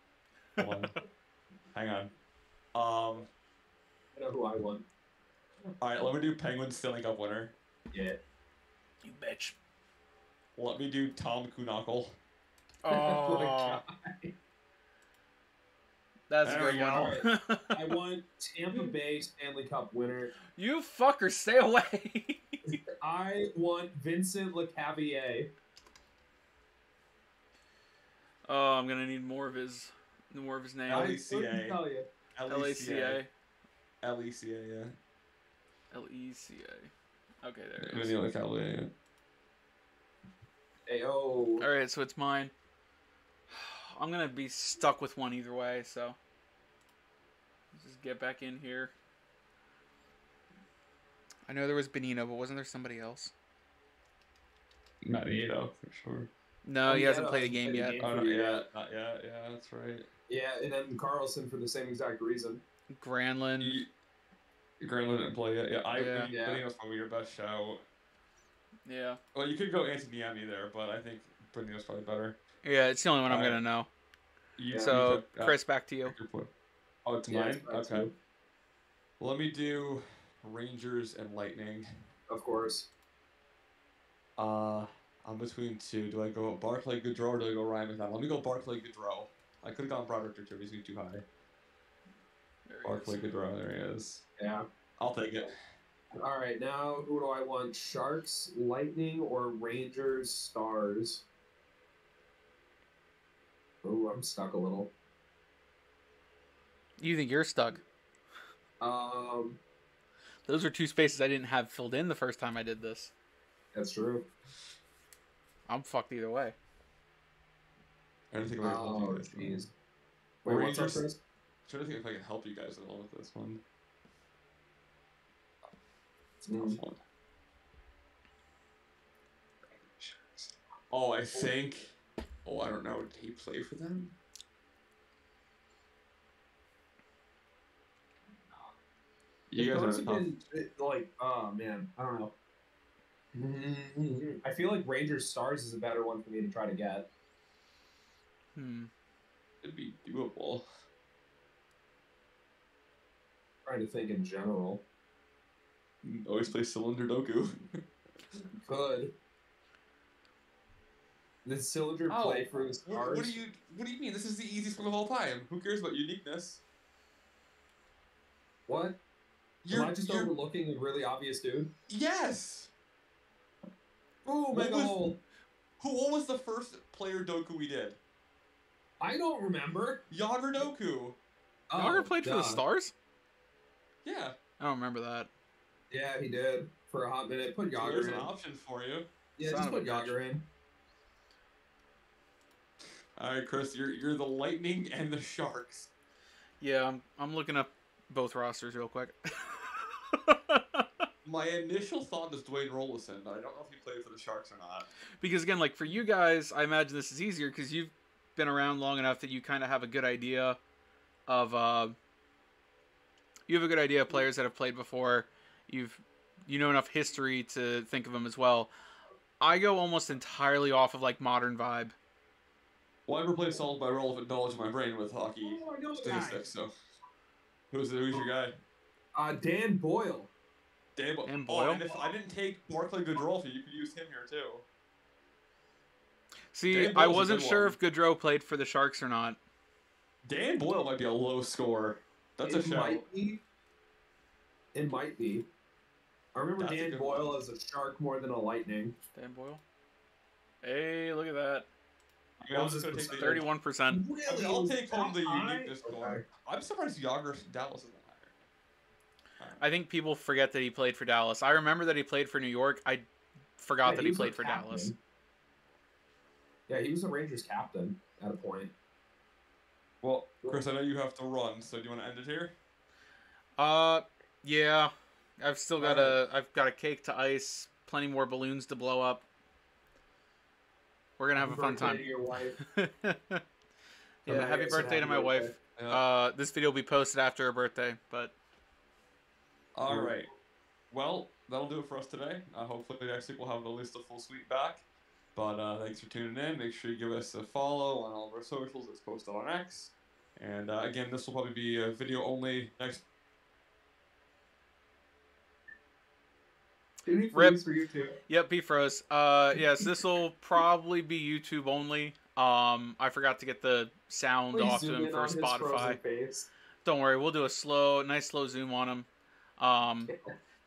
Hold on. Hang on. Um. I know who I want. All right. Let me do Penguins Stanley Cup winner. Yeah. You bitch. Let me do Tom Kühnhackl. What a Oh, guy. that's a There we good I want Tampa Bay Stanley Cup winner. you fucker, stay away. I want Vincent Lecavalier. Oh, I'm gonna need more of his, more of his name. L- I LECA. couldn't tell you. L-A-C-A. LECA, yeah. L-E-C-A. Okay, there I'm it is. gonna look out, yeah. Hey, oh. All right, so it's mine. I'm gonna be stuck with one either way, so let's just get back in here. I know there was Benino, but wasn't there somebody else? Magneto, for sure. No, Oh, he hasn't played a game played a yet. game. Oh, no, for yeah, yet. not yet. Yeah, that's right. Yeah, and then Carlson for the same exact reason. Granlund. Ye- Granlund didn't play yet. Yeah, I Yeah. think Yeah. Benito's probably your best shout. Yeah. Well, you could go Anthony Emmy there, but I think Benito's probably better. Yeah, it's the only one I'm Alright. gonna know. Yeah. So, took- uh, Chris, back to you. your point. Oh, it's Yeah, mine. it's okay. Let me do Rangers and Lightning. Of course. Uh, I'm between two. Do I go Barclay Goodrow or do I go Ryan McDonald? Let me go Barclay Goodrow. I could have gone Broderick or two. He's too high. There he Barclay is. Goodrow. There he is. Yeah. I'll take it. All right, now who do I want? Sharks, Lightning, or Rangers, Stars? Oh, I'm stuck a little. You think you're stuck? Um, Those are two spaces I didn't have filled in the first time I did this. that's true. I'm fucked either way. I don't think I can help Oh, you guys. though. Wait, what's our Rangers- first? trying to think if I can help you guys at all with this one. It's a tough Mm. one. Oh, I think. Oh, I don't know. Did he play for them? You guys are have tough. been, it- like, oh man, I don't know. I feel like Rangers Stars is a better one for me to try to get. Hmm. It'd be doable. trying to think in general. You can Always play Cylinder Doku. Good. Did Cylinder Oh, play for the What, Stars? what do you What do you mean? This is the easiest one of all time. Who cares about uniqueness? What? You're, Am I just you're- overlooking a really obvious dude? yes. Oh, What mega was- hole. Who? What was the first player Doku we did? I don't remember. Jagr Doku. Oh, Jagr played for the. Stars? Yeah. I don't remember that. Yeah, he did for a hot minute. Put So Jagr there's in. an option for you. Yeah, Son just of a put Jagr in. All right, Chris, you're you're the Lightning and the Sharks. Yeah, I'm, I'm looking up both rosters real quick. my initial thought is Dwayne Roloson, but I don't know if he played for the Sharks or not. Because again, like for you guys, I imagine this is easier because you've been around long enough that you kind of have a good idea of. Uh, you have a good idea of players that have played before. You've you know enough history to think of them as well. I go almost entirely off of like modern vibe. Well, I replaced solved by relevant knowledge in my brain with hockey Oh, I know that. statistics. So, who's who's your guy? Uh, Dan Boyle. Dan, Bo- Dan Oh, and if I didn't take Barclay Goodrow, you could use him here too. See, Dan I Boyle's wasn't sure one. if Goodrow played for the Sharks or not. Dan Boyle might be a low score. That's a it shout. might be. It might be. I remember That's Dan Boyle one. as a shark more than a lightning. Dan Boyle. Hey, look at that. I mean, I'm What was just gonna his take the. Thirty-one percent. Really? I mean, I'll take home the That high? uniqueness Okay. score. I'm surprised Jagr Dallas isn't higher. I think people forget that he played for Dallas. I remember that he played for New York. I forgot Yeah, that he was the played for captain. Dallas. Yeah, he was the Rangers captain at a point. Well, Chris, I know you have to run, so do you want to end it here? Uh, yeah. I've still got a I've got a cake to ice, plenty more balloons to blow up. We're gonna have a fun Birthday time. to your wife. yeah, happy birthday to my wife. Yeah. Uh, this video will be posted after her birthday, but All right. Well, that'll do it for us today. Uh, hopefully next week we'll have at least a full suite back. But uh, thanks for tuning in. Make sure you give us a follow on all of our socials. It's posted on X. And uh, again, this will probably be a video only next. Rip. for you too. Yep, P froze. Uh, yes, this will probably be YouTube only. Um, I forgot to get the sound Please off to him for on his frozen Spotify. Don't worry, we'll do a slow, nice slow zoom on him. Um,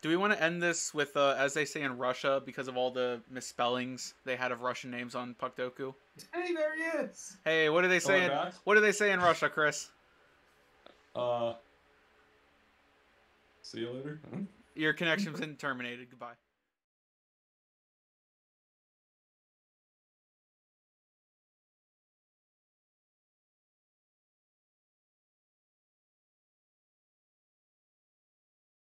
do we want to end this with, uh, as they say in Russia, because of all the misspellings they had of Russian names on Puckdoku? Hey, there he is. Hey, what do they say? Going In, back? what do they say in Russia, Chris? Uh, see you later. Your connection's been terminated. Goodbye.